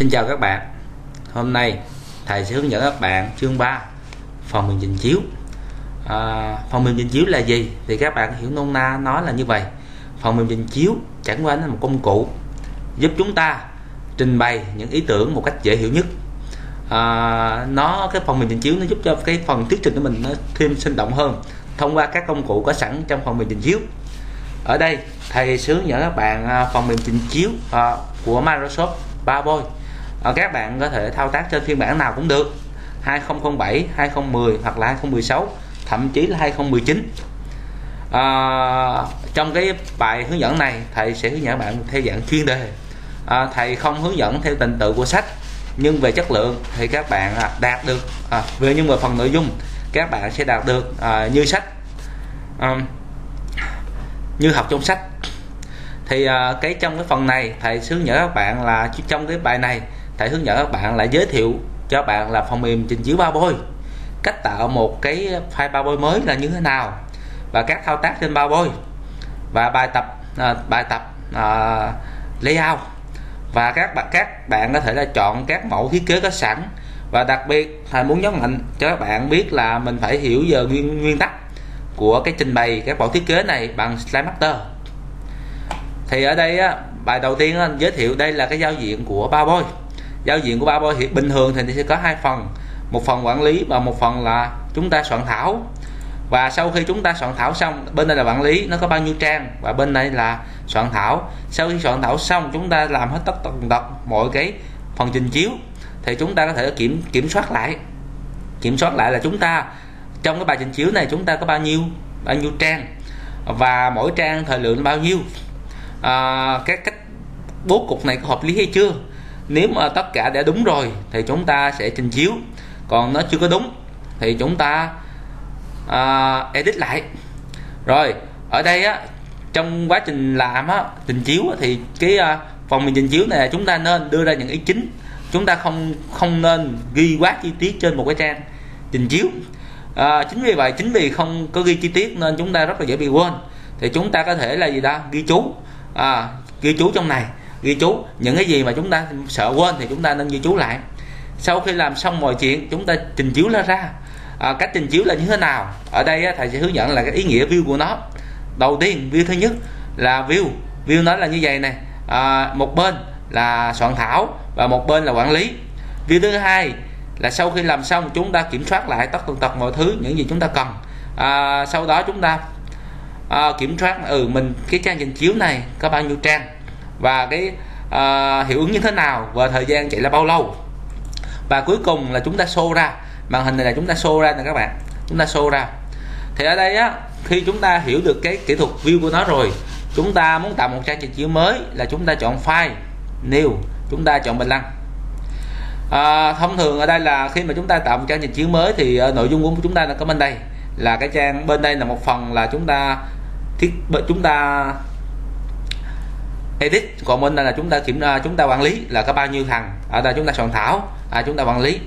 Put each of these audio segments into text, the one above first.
Xin chào các bạn. Hôm nay thầy sẽ hướng dẫn các bạn chương 3 phòng mềm trình chiếu. À, Phòng mềm trình chiếu là gì? Thì các bạn hiểu nôm na nói là như vậy. Phòng mềm trình chiếu chẳng qua là một công cụ giúp chúng ta trình bày những ý tưởng một cách dễ hiểu nhất. À, nó cái phần mềm trình chiếu nó giúp cho cái phần thuyết trình của mình nó thêm sinh động hơn thông qua các công cụ có sẵn trong phần mềm trình chiếu. Ở đây thầy sẽ hướng dẫn các bạn à, phần mềm trình chiếu à, của Microsoft PowerPoint à, các bạn có thể thao tác trên phiên bản nào cũng được. 2007 2010 hoặc là 2016 thậm chí là 2019 à, ờ, trong cái bài hướng dẫn này thầy sẽ hướng dẫn bạn theo dạng chuyên đề. À, thầy không hướng dẫn theo trình tự của sách nhưng về chất lượng thì các bạn à, đạt được à, về nhưng về phần nội dung các bạn sẽ đạt được à, như sách. À, như học trong sách. Thì à, cái trong cái phần này thầy hướng dẫn các bạn là trong cái bài này thầy hướng dẫn các bạn là giới thiệu cho bạn là phần mềm trình chiếu PowerPoint cách tạo một cái file PowerPoint mới là như thế nào và các thao tác trên PowerPoint và bài tập à, bài tập à, layout. Và các bạn các bạn có thể là chọn các mẫu thiết kế có sẵn. Và đặc biệt thầy muốn nhấn mạnh cho các bạn biết là mình phải hiểu giờ nguyên nguyên tắc của cái trình bày các mẫu thiết kế này bằng slide master. Thì ở đây á, bài đầu tiên á, giới thiệu đây là cái giao diện của PowerPoint giao diện của ba bảo thì bình thường thì sẽ có hai phần. Một phần quản lý và một phần là chúng ta soạn thảo. Và sau khi chúng ta soạn thảo xong bên đây là quản lý nó có bao nhiêu trang? Và bên đây là soạn thảo. Sau khi soạn thảo xong chúng ta làm hết tất tần tật mọi cái phần trình chiếu thì chúng ta có thể kiểm kiểm soát lại. Kiểm soát lại là chúng ta trong cái bài trình chiếu này chúng ta có bao nhiêu bao nhiêu trang? Và mỗi trang thời lượng bao nhiêu? À, các cách bố cục này có hợp lý hay chưa? Nếu mà tất cả đã đúng rồi thì chúng ta sẽ trình chiếu. Còn nó chưa có đúng thì chúng ta uh, edit lại. Rồi ở đây á trong quá trình làm á trình chiếu á, thì cái uh, phần mình trình chiếu này chúng ta nên đưa ra những ý chính. Chúng ta không không nên ghi quá chi tiết trên một cái trang trình chiếu. À, chính vì vậy chính vì không có ghi chi tiết nên chúng ta rất là dễ bị quên. Thì chúng ta có thể là gì đó ghi chú. À, ghi chú trong này ghi chú. Những cái gì mà chúng ta sợ quên thì chúng ta nên ghi chú lại. Sau khi làm xong mọi chuyện chúng ta trình chiếu nó ra. À, cách trình chiếu là như thế nào? Ở đây á, thầy sẽ hướng dẫn là cái ý nghĩa view của nó. Đầu tiên view thứ nhất là view. View nó là như vậy này à, một bên là soạn thảo và một bên là quản lý. View thứ hai là sau khi làm xong chúng ta kiểm soát lại tất tần tật mọi thứ những gì chúng ta cần. À, sau đó chúng ta à, kiểm soát ừ mình cái trang trình chiếu này có bao nhiêu trang? Và cái uh, hiệu ứng như thế nào và thời gian chạy là bao lâu và cuối cùng là chúng ta show ra màn hình này là chúng ta show ra nè các bạn chúng ta show ra thì ở đây á khi chúng ta hiểu được cái kỹ thuật view của nó rồi chúng ta muốn tạo một trang trình chiếu mới là chúng ta chọn file new chúng ta chọn bình lăng à, thông thường ở đây là khi mà chúng ta tạo một trang trình chiếu mới thì uh, nội dung của chúng ta là có bên đây là cái trang bên đây là một phần là chúng ta thiết chúng ta edit còn mình là chúng ta kiểm chúng ta quản lý là có bao nhiêu thằng. À, ở đây chúng ta soạn thảo à, chúng ta quản lý.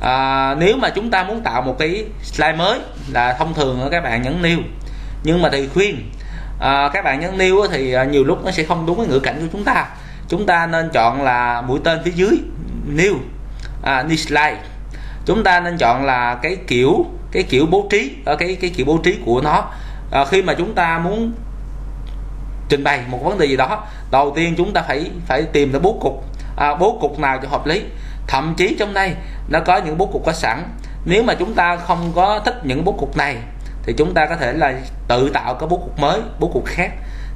À, nếu mà chúng ta muốn tạo một cái slide mới là thông thường các bạn nhấn new. Nhưng mà thì khuyên à, các bạn nhấn new thì à, nhiều lúc nó sẽ không đúng với ngữ cảnh của chúng ta. Chúng ta nên chọn là mũi tên phía dưới new. À, new slide. Chúng ta nên chọn là cái kiểu cái kiểu bố trí ở cái cái kiểu bố trí của nó. À, khi mà chúng ta muốn trình bày một vấn đề gì đó đầu tiên chúng ta phải phải tìm ra bố cục. À, bố cục nào cho hợp lý. Thậm chí trong đây nó có những bố cục có sẵn. Nếu mà chúng ta không có thích những bố cục này thì chúng ta có thể là tự tạo cái bố cục mới bố cục khác.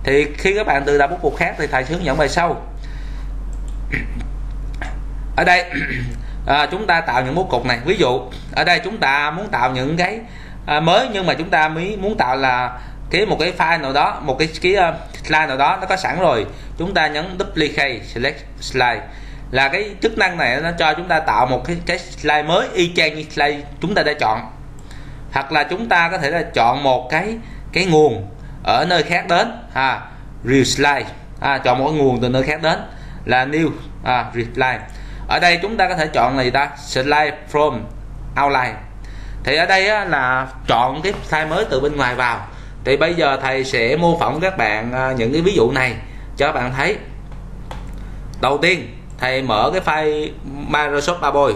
Thì khi các bạn tự tạo bố cục khác thì thầy hướng dẫn bài sau. Ở đây à, chúng ta tạo những bố cục này. Ví dụ ở đây chúng ta muốn tạo những cái à, mới nhưng mà chúng ta mới muốn tạo là cái một cái file nào đó một cái cái à, slide nào đó nó có sẵn rồi. Chúng ta nhấn duplicate select slide. Là cái chức năng này nó cho chúng ta tạo một cái cái slide mới y chang như slide chúng ta đã chọn. Hoặc là chúng ta có thể là chọn một cái cái nguồn ở nơi khác đến. Ha real slide à, chọn một cái nguồn từ nơi khác đến. Là new. À, reply ở đây chúng ta có thể chọn là gì ta? Slide from outline. Thì ở đây á, là chọn cái slide mới từ bên ngoài vào thì bây giờ thầy sẽ mô phỏng các bạn à, những cái ví dụ này cho các bạn thấy. Đầu tiên thầy mở cái file Microsoft PowerPoint.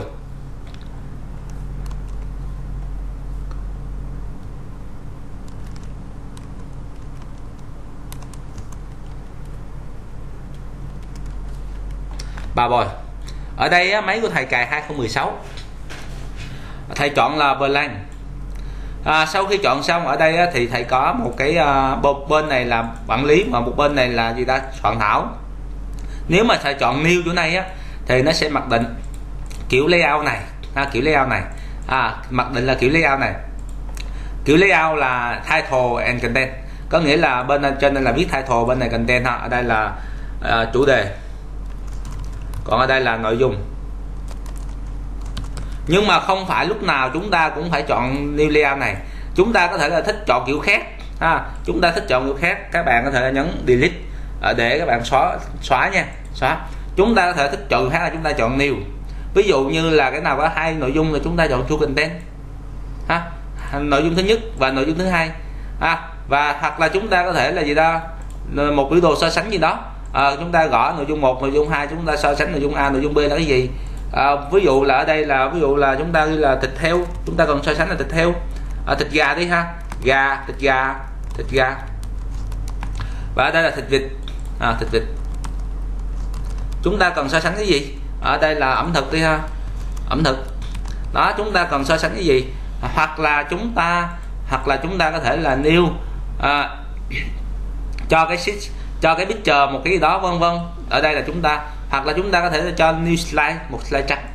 Bà bồi ở đây á, máy của thầy cài 2016 thầy chọn là blank à, sau khi chọn xong ở đây á, thì thầy có một cái à, một bên này là quản lý mà một bên này là gì ta? Soạn thảo. Nếu mà thầy chọn new chỗ này á thì nó sẽ mặc định kiểu layout này ha, kiểu layout này. À, mặc định là kiểu layout này. Kiểu layout là title and content. Có nghĩa là bên trên đây là viết title bên này content ha. Ở đây là à, chủ đề. Còn ở đây là nội dung nhưng mà không phải lúc nào chúng ta cũng phải chọn new layout này. Chúng ta có thể là thích chọn kiểu khác ha. Chúng ta thích chọn kiểu khác các bạn có thể nhấn delete ờ, để các bạn xóa xóa nha. Xóa. Chúng ta có thể thích chọn khác là chúng ta chọn new. Ví dụ như là cái nào có hai nội dung là chúng ta chọn true content ha. Nội dung thứ nhất và nội dung thứ hai ha. Và hoặc là chúng ta có thể là gì đó một biểu đồ so sánh gì đó. À, chúng ta gõ nội dung một nội dung hai chúng ta so sánh nội dung a nội dung b là cái gì? À, ví dụ là ở đây là ví dụ là chúng ta ghi là thịt heo chúng ta cần so sánh là thịt heo. À, thịt gà đi ha. Gà thịt gà thịt gà. Và ở đây là thịt vịt. À, thịt vịt. Chúng ta cần so sánh cái gì? Ở đây là ẩm thực đi ha. Ẩm thực. Đó chúng ta cần so sánh cái gì? Hoặc là chúng ta hoặc là chúng ta có thể là nêu à, cho cái cho cái picture một cái gì đó vân vân ở đây là chúng ta hoặc là chúng ta có thể cho new slide một slide trắng.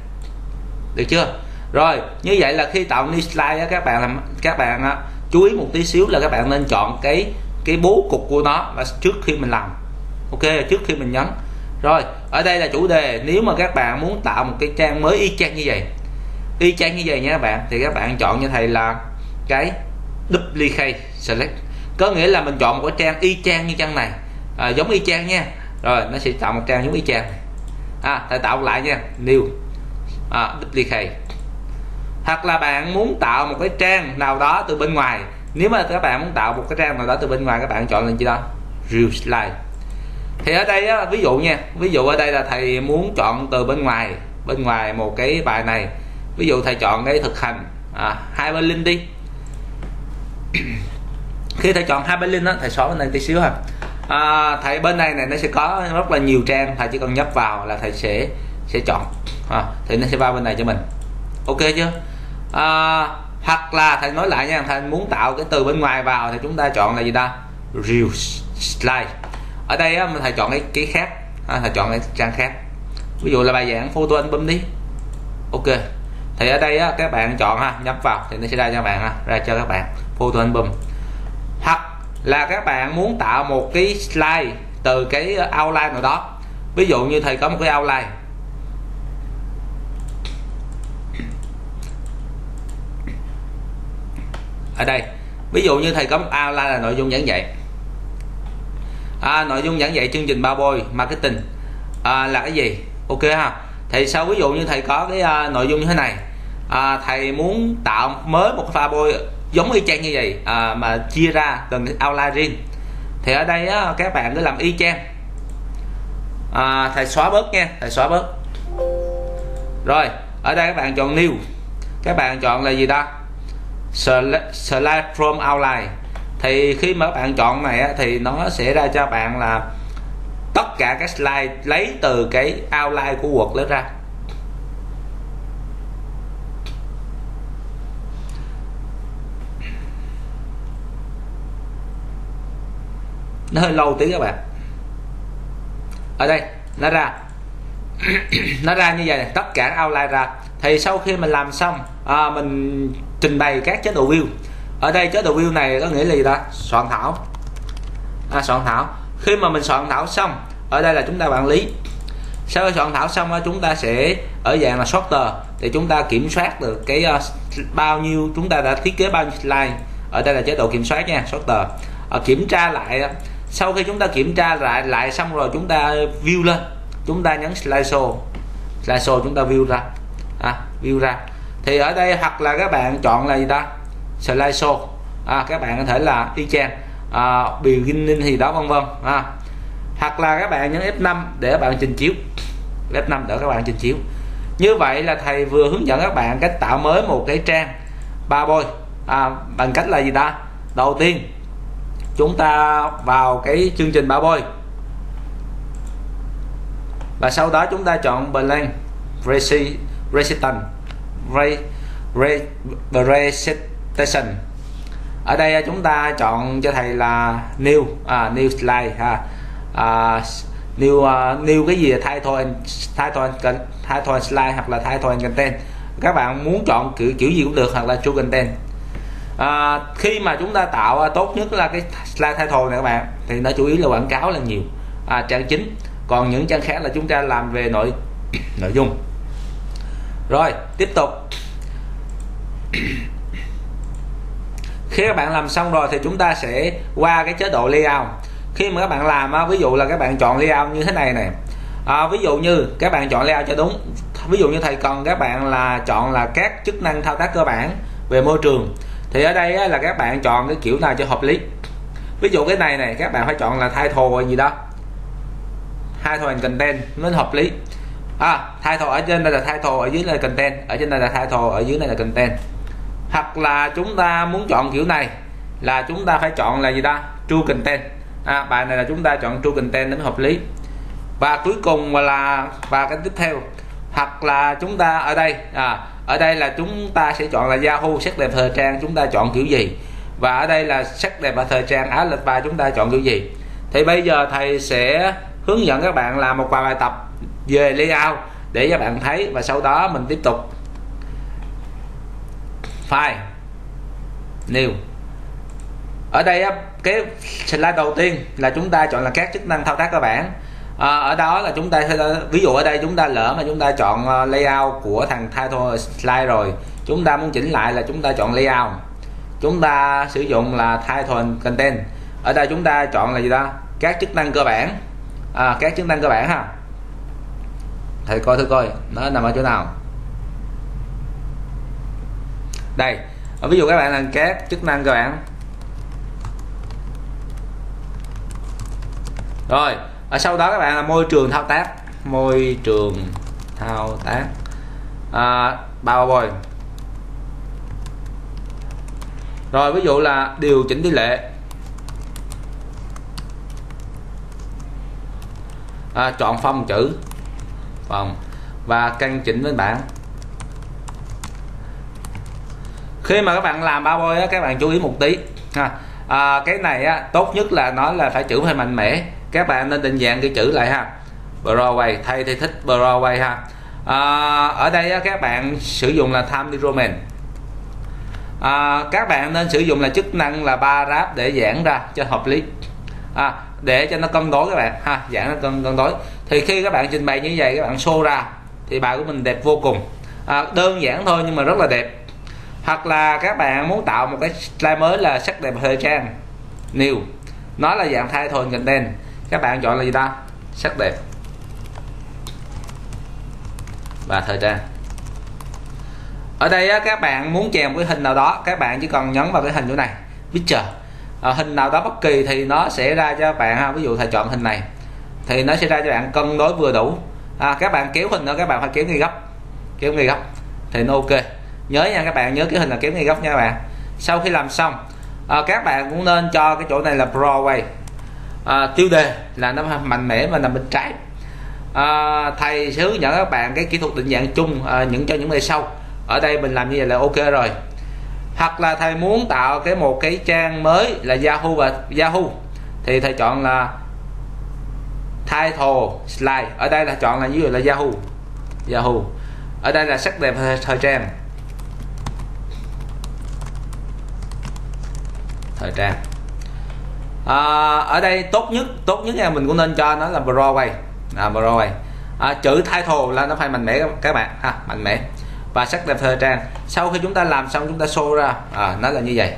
Được chưa? Rồi như vậy là khi tạo new slide các bạn làm các bạn chú ý một tí xíu là các bạn nên chọn cái cái bố cục của nó là trước khi mình làm. Ok trước khi mình nhấn. Rồi ở đây là chủ đề nếu mà các bạn muốn tạo một cái trang mới y chang như vậy y chang như vậy nha các bạn thì các bạn chọn như thầy là cái duplicate select. Có nghĩa là mình chọn một cái trang y chang như trang này. À, giống y chang nha rồi nó sẽ tạo một trang giống y chang. À thầy tạo lại nha. New. À, duplicate. Hoặc là bạn muốn tạo một cái trang nào đó từ bên ngoài. Nếu mà các bạn muốn tạo một cái trang nào đó từ bên ngoài các bạn chọn lên gì đó. Real slide thì ở đây á, ví dụ nha. Ví dụ ở đây là thầy muốn chọn từ bên ngoài bên ngoài một cái bài này. Ví dụ thầy chọn cái thực hành. À, hai bên link đi. Khi thầy chọn hai bên link đó thầy xóa bên này tí xíu ha à, thầy bên này này nó sẽ có rất là nhiều trang thầy chỉ cần nhấp vào là thầy sẽ sẽ chọn. À, thì nó sẽ vào bên này cho mình. Ok chưa? À, hoặc là thầy nói lại nha thầy muốn tạo cái từ bên ngoài vào thì chúng ta chọn là gì ta? Real slide. Ở đây á, thầy chọn cái cái khác. À, thầy chọn cái trang khác. Ví dụ là bài giảng photo album đi. Ok. Thì ở đây á, các bạn chọn ha nhấp vào thì nó sẽ ra cho các bạn ha, ra cho các bạn. Photo album hoặc là các bạn muốn tạo một cái slide từ cái outline nào đó. Ví dụ như thầy có một cái outline. Ở đây. Ví dụ như thầy có một outline là nội dung giảng dạy. À, nội dung giảng dạy chương trình bao bôi marketing. À, là cái gì? Ok ha. Thì sau ví dụ như thầy có cái uh, nội dung như thế này? À, thầy muốn tạo mới một cái pha bôi giống y chang như vậy à, mà chia ra từng outline riêng. Thì ở đây á, các bạn cứ làm y chang. À, thầy xóa bớt nha thầy xóa bớt. Rồi ở đây các bạn chọn new. Các bạn chọn là gì đó slide from outline. Thì khi mà các bạn chọn này á, thì nó sẽ ra cho bạn là tất cả các slide lấy từ cái outline của Word lấy ra. Nó hơi lâu tí các bạn. Ở đây nó ra. Nó ra như vậy này, tất cả outline ra. Thì sau khi mình làm xong à, mình trình bày các chế độ view. Ở đây chế độ view này có nghĩa là gì đó soạn thảo. À, soạn thảo. Khi mà mình soạn thảo xong ở đây là chúng ta quản lý. Sau khi soạn thảo xong chúng ta sẽ ở dạng là sorter để chúng ta kiểm soát được cái uh, bao nhiêu chúng ta đã thiết kế bao nhiêu slide. Ở đây là chế độ kiểm soát nha sorter. Uh, kiểm tra lại sau khi chúng ta kiểm tra lại lại xong rồi chúng ta view lên. Chúng ta nhấn slide show slide show chúng ta view ra. À, view ra. Thì ở đây hoặc là các bạn chọn là gì ta? Slide show à, các bạn có thể là y chang. À, beginning thì đó vân vân. À. hoặc là các bạn nhấn F5 để các bạn trình chiếu. F5 để các bạn trình chiếu. Như vậy là thầy vừa hướng dẫn các bạn cách tạo mới một cái trang ba bôi à, bằng cách là gì ta? Đầu tiên chúng ta vào cái chương trình bảo bôi. Và sau đó chúng ta chọn blank recitant recitation ở đây chúng ta chọn cho thầy là new à, new slide ha. À, new uh, new cái gì title and title and, title slide hoặc là title and content. Các bạn muốn chọn kiểu kiểu gì cũng được hoặc là true content à, khi mà chúng ta tạo à, tốt nhất là cái slide title này các bạn thì nó chủ yếu là quảng cáo là nhiều. À, trang chính. Còn những trang khác là chúng ta làm về nội nội dung. Rồi tiếp tục. Khi các bạn làm xong rồi thì chúng ta sẽ qua cái chế độ layout. Khi mà các bạn làm ví dụ là các bạn chọn layout như thế này này à, ví dụ như các bạn chọn layout cho đúng. Ví dụ như thầy cần các bạn là chọn là các chức năng thao tác cơ bản về môi trường thì ở đây là các bạn chọn cái kiểu nào cho hợp lý. Ví dụ cái này này các bạn phải chọn là title gì đó. Title and content nó hợp lý. À title ở trên đây là title ở dưới này là content. Ở trên đây là title ở dưới này là content. Hoặc là chúng ta muốn chọn kiểu này là chúng ta phải chọn là gì ta? True content. À, bài này là chúng ta chọn true content đến hợp lý. Và cuối cùng là và cái tiếp theo hoặc là chúng ta ở đây à, ở đây là chúng ta sẽ chọn là Yahoo sắc đẹp thời trang chúng ta chọn kiểu gì? Và ở đây là sắc đẹp và thời trang Á lịch bài chúng ta chọn kiểu gì? Thì bây giờ thầy sẽ hướng dẫn các bạn làm một vài bài tập về layout để các bạn thấy và sau đó mình tiếp tục. File. New. Ở đây cái slide đầu tiên là chúng ta chọn là các chức năng thao tác cơ bản à, ở đó là chúng ta ví dụ ở đây chúng ta lỡ mà chúng ta chọn ờ, layout của thằng title slide rồi chúng ta muốn chỉnh lại là chúng ta chọn layout. Chúng ta sử dụng là title content. Ở đây chúng ta chọn là gì đó các chức năng cơ bản. À, các chức năng cơ bản ha. Thầy coi thử coi nó nằm ở chỗ nào? Đây à, ví dụ các bạn là các chức năng cơ bản. Rồi ở sau đó các bạn là môi trường thao tác. Môi trường thao tác. À, bao bồi rồi ví dụ là điều chỉnh tỷ lệ. À, chọn phong chữ. Phòng và căn chỉnh với bạn khi mà các bạn làm bao bôi các bạn chú ý một tí. Ha. À, cái này á, tốt nhất là nó là phải chữ hơi mạnh mẽ các bạn nên định dạng cái chữ lại ha. Broadway thay thì thích Broadway ha. À, ở đây á, các bạn sử dụng là Time Roman à, các bạn nên sử dụng là chức năng là ba ráp để giãn ra cho hợp lý. À, để cho nó cân đối các bạn ha giãn nó cân cân đối. Thì khi các bạn trình bày như vậy các bạn show ra thì bài của mình đẹp vô cùng. À, đơn giản thôi nhưng mà rất là đẹp. Hoặc là các bạn muốn tạo một cái slide mới là sắc đẹp thời trang new. Nó là dạng thay thôi content các bạn chọn là gì ta? Sắc đẹp. Và thời trang. Ở đây á, các bạn muốn chèn một cái hình nào đó các bạn chỉ cần nhấn vào cái hình chỗ này picture. À, hình nào đó bất kỳ thì nó sẽ ra cho bạn ha ví dụ thầy chọn hình này thì nó sẽ ra cho bạn cân đối vừa đủ. À, các bạn kéo hình nữa các bạn phải kéo ngay gấp kéo ngay gấp thì nó ok. Nhớ nha các bạn nhớ cái hình là kéo ngay gấp nha các bạn. Sau khi làm xong à, các bạn cũng nên cho cái chỗ này là Broadway à, tiêu đề là nó mạnh mẽ và nằm bên trái. À, thầy sẽ hướng dẫn các bạn cái kỹ thuật định dạng chung à, những cho những ngày sau. Ở đây mình làm như vậy là ok rồi. Hoặc là thầy muốn tạo cái một cái trang mới là Yahoo và Yahoo. Thì thầy chọn là title slide. Ở đây là chọn là như là Yahoo. Yahoo. Ở đây là sắc đẹp thời trang. Thời trang à, ở đây tốt nhất tốt nhất là mình cũng nên cho nó là Broadway. À, Broadway. À, chữ title là nó phải mạnh mẽ các bạn? Ha mạnh mẽ. Và sắc đẹp thời trang. Sau khi chúng ta làm xong chúng ta show ra. À, nó là như vậy.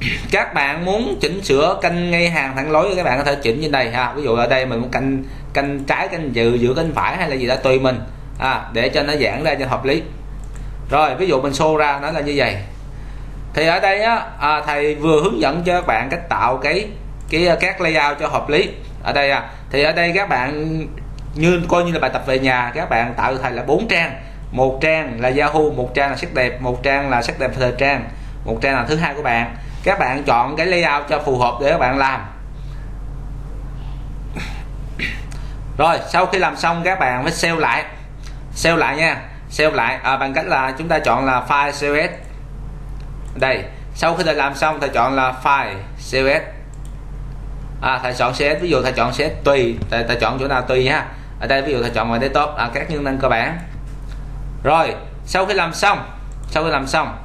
Các bạn muốn chỉnh sửa canh ngay hàng thẳng lối các bạn có thể chỉnh như này ha. Ví dụ ở đây mình muốn canh canh trái canh dự giữa canh phải hay là gì đó tùy mình. À, để cho nó giãn ra cho hợp lý. Rồi ví dụ mình show ra nó là như vậy thì ở đây á à, thầy vừa hướng dẫn cho các bạn cách tạo cái cái à, các layout cho hợp lý. Ở đây à thì ở đây các bạn như coi như là bài tập về nhà các bạn tạo cho thầy là bốn trang. Một trang là Yahoo một trang là sắc đẹp một trang là sắc đẹp thời trang một trang là thứ hai của bạn. Các bạn chọn cái layout cho phù hợp để các bạn làm. Rồi sau khi làm xong các bạn phải save lại. Save lại nha. Save lại à, bằng cách là chúng ta chọn là file CSS đây sau khi thầy làm xong thầy chọn là file CSS à, thầy chọn CSS ví dụ thầy chọn CSS tùy thầy, thầy chọn chỗ nào tùy ha. Ở đây ví dụ thầy chọn ngoài desktop à, các chức năng cơ bản. Rồi sau khi làm xong sau khi làm xong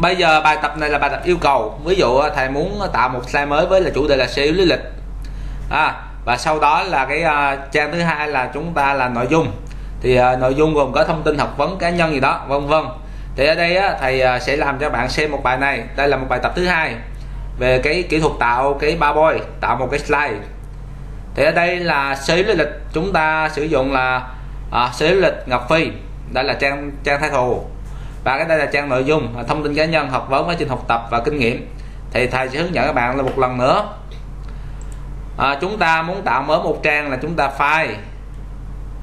bây giờ bài tập này là bài tập yêu cầu. Ví dụ à, thầy muốn tạo một slide mới với là chủ đề là sở hữu lý lịch. À, và sau đó là cái uh, trang thứ hai là chúng ta là nội dung. Thì uh, nội dung gồm có thông tin học vấn cá nhân gì đó vân vân thì ở đây á, thầy à, sẽ làm cho bạn xem một bài này. Đây là một bài tập thứ hai về cái kỹ thuật tạo cái ba boy tạo một cái slide. Thì ở đây là sở lý lịch chúng ta sử dụng là à, sở lý lịch ngọc phi. Đây là trang trang thái thù. Và cái đây là trang nội dung thông tin cá nhân học vấn quá trình học tập và kinh nghiệm. Thì thầy sẽ hướng dẫn các bạn là một lần nữa. À, chúng ta muốn tạo mới một trang là chúng ta file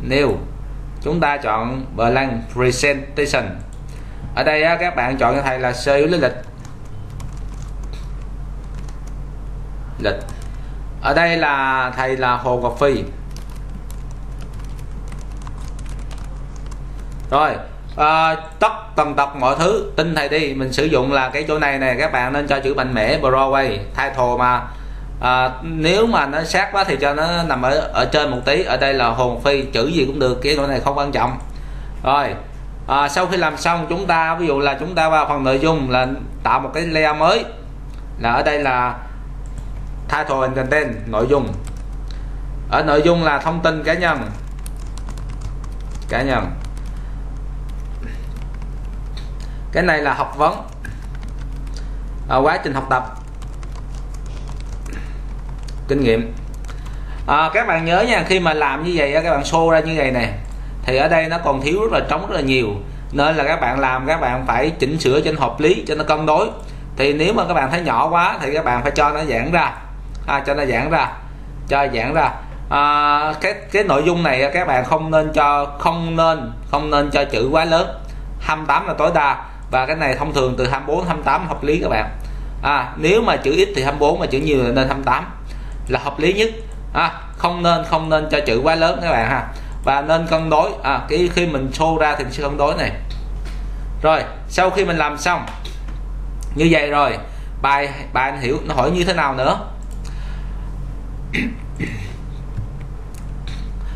new. Chúng ta chọn blank presentation ở đây á, các bạn chọn cho thầy là sơ yếu lý lịch. Lịch. Ở đây là thầy là hồ ngọc phi. Rồi à, tất tần tật mọi thứ tin thầy đi. Mình sử dụng là cái chỗ này này các bạn nên cho chữ mạnh mẽ Broadway title mà. À, nếu mà nó sát quá thì cho nó nằm ở ở trên một tí. Ở đây là hồn phi chữ gì cũng được cái chỗ này không quan trọng. Rồi à, sau khi làm xong chúng ta ví dụ là chúng ta vào phần nội dung là tạo một cái layer mới là ở đây là title and content nội dung. Ở nội dung là thông tin cá nhân. Cá nhân. Cái này là học vấn. À, quá trình học tập. Kinh nghiệm. À, các bạn nhớ nha khi mà làm như vậy các bạn show ra như vậy này thì ở đây nó còn thiếu rất là trống rất là nhiều. Nên là các bạn làm các bạn phải chỉnh sửa cho nó hợp lý cho nó cân đối. Thì nếu mà các bạn thấy nhỏ quá thì các bạn phải cho nó giãn ra. À, cho nó giãn ra. Cho giãn ra. À, cái cái nội dung này các bạn không nên cho không nên không nên cho chữ quá lớn. 28 là tối đa. Và cái này thông thường từ 24 28 hợp lý các bạn. À, nếu mà chữ ít thì 24 mà chữ nhiều là nên 28 là hợp lý nhất. À, không nên không nên cho chữ quá lớn các bạn ha và nên cân đối. À, cái khi mình show ra thì mình sẽ cân đối này. Rồi sau khi mình làm xong như vậy rồi bài bài hiểu nó hỏi như thế nào nữa?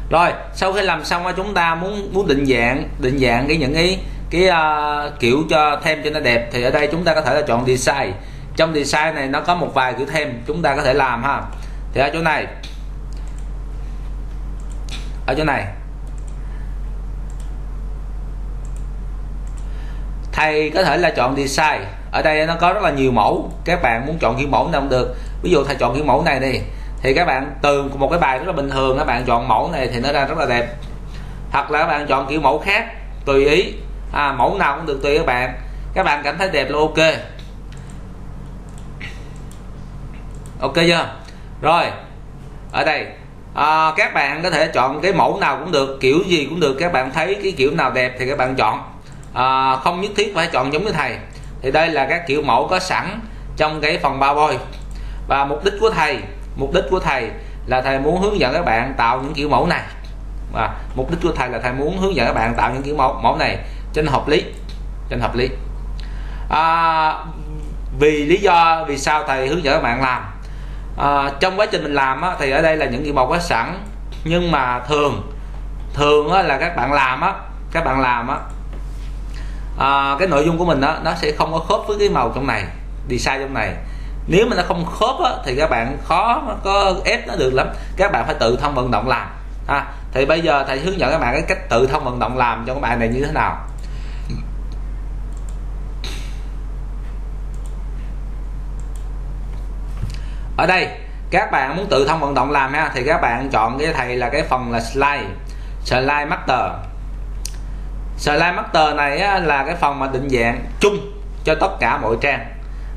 Rồi sau khi làm xong chúng ta muốn muốn định dạng định dạng cái những cái cái uh, kiểu cho thêm cho nó đẹp thì ở đây chúng ta có thể là chọn design. Trong design này nó có một vài kiểu thêm chúng ta có thể làm ha. Thì ở chỗ này ở chỗ này. Thầy có thể là chọn design. Ở đây nó có rất là nhiều mẫu. Các bạn muốn chọn kiểu mẫu nào cũng được. Ví dụ thầy chọn kiểu mẫu này đi thì các bạn từ một cái bài rất là bình thường các bạn chọn mẫu này thì nó ra rất là đẹp. Hoặc là các bạn chọn kiểu mẫu khác tùy ý. À, mẫu nào cũng được tùy các bạn. Các bạn cảm thấy đẹp là ok. Ok chưa? Rồi ở đây à, các bạn có thể chọn cái mẫu nào cũng được kiểu gì cũng được. Các bạn thấy cái kiểu nào đẹp thì các bạn chọn. À, không nhất thiết phải chọn giống như thầy. Thì đây là các kiểu mẫu có sẵn trong cái phần bao bôi. Và mục đích của thầy mục đích của thầy là thầy muốn hướng dẫn các bạn tạo những kiểu mẫu này. Và mục đích của thầy là thầy muốn hướng dẫn các bạn tạo những kiểu mẫu mẫu này trên hợp lý trên hợp lý. À, vì lý do vì sao thầy hướng dẫn các bạn làm? À, trong quá trình mình làm á, thì ở đây là những kiểu mẫu có sẵn. Nhưng mà thường thường á, là các bạn làm á các bạn làm á à, cái nội dung của mình á nó sẽ không có khớp với cái màu trong này design trong này. Nếu mà nó không khớp á, thì các bạn khó có ép nó được lắm. Các bạn phải tự thân vận động làm. À, thì bây giờ thầy hướng dẫn các bạn cái cách tự thân vận động làm cho các bạn này như thế nào. Ở đây các bạn muốn tự thông vận động làm ha thì các bạn chọn cái thầy là cái phần là slide slide master. Slide master này á, là cái phần mà định dạng chung cho tất cả mọi trang.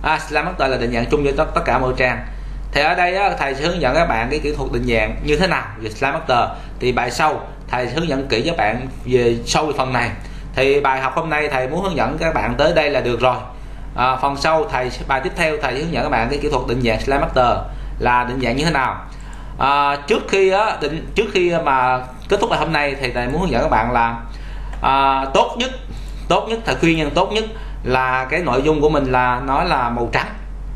À, slide master là định dạng chung cho tất, tất cả mọi trang. Thì ở đây á, thầy sẽ hướng dẫn các bạn cái kỹ thuật định dạng như thế nào về slide master. Thì bài sau thầy sẽ hướng dẫn kỹ cho bạn về sâu về phần này. Thì bài học hôm nay thầy muốn hướng dẫn các bạn tới đây là được rồi à, phần sau thầy bài tiếp theo thầy hướng dẫn các bạn cái kỹ thuật định dạng slide master là định dạng như thế nào. À, trước khi á, định trước khi mà kết thúc bài hôm nay thì thầy muốn hướng dẫn các bạn là à, tốt nhất tốt nhất thầy khuyên nhân tốt nhất là cái nội dung của mình là nó là màu trắng.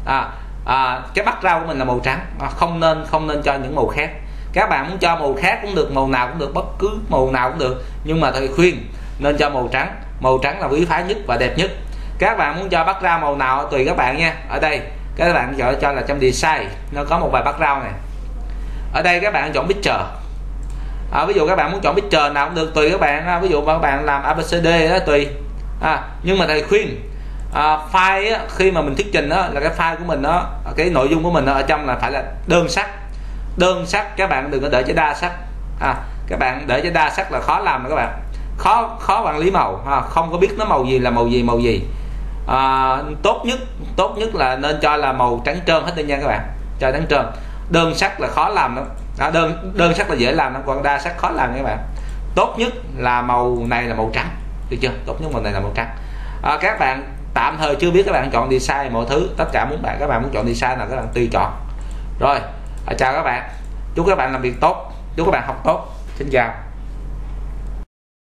À, à, cái background của mình là màu trắng à, không nên không nên cho những màu khác. Các bạn muốn cho màu khác cũng được màu nào cũng được bất cứ màu nào cũng được nhưng mà thầy khuyên nên cho màu trắng. Màu trắng là quý phái nhất và đẹp nhất các bạn muốn cho background màu nào tùy các bạn nha. Ở đây các bạn chọn cho là trong design nó có một vài background này. Ở đây các bạn chọn picture à, ví dụ các bạn muốn chọn picture nào cũng được tùy các bạn. À, ví dụ các bạn làm abcd đó tùy. À, nhưng mà thầy khuyên à, file á, khi mà mình thuyết trình đó là cái file của mình đó cái nội dung của mình đó, ở trong là phải là đơn sắc. Đơn sắc các bạn đừng có để cho đa sắc. À, các bạn để cho đa sắc là khó làm các bạn. Khó khó quản lý màu. À, không có biết nó màu gì là màu gì màu gì à, tốt nhất tốt nhất là nên cho là màu trắng trơn hết đi nha các bạn. Cho trắng trơn. Đơn sắc là khó làm lắm. À, đơn đơn sắc là dễ làm lắm còn đa sắc khó làm các bạn. Tốt nhất là màu này là màu trắng. Được chưa? Tốt nhất màu này là màu trắng. À, các bạn tạm thời chưa biết các bạn chọn design mọi thứ. Tất cả muốn bạn các bạn muốn chọn design là các bạn tùy chọn. Rồi à, chào các bạn. Chúc các bạn làm việc tốt. Chúc các bạn học tốt. Xin chào.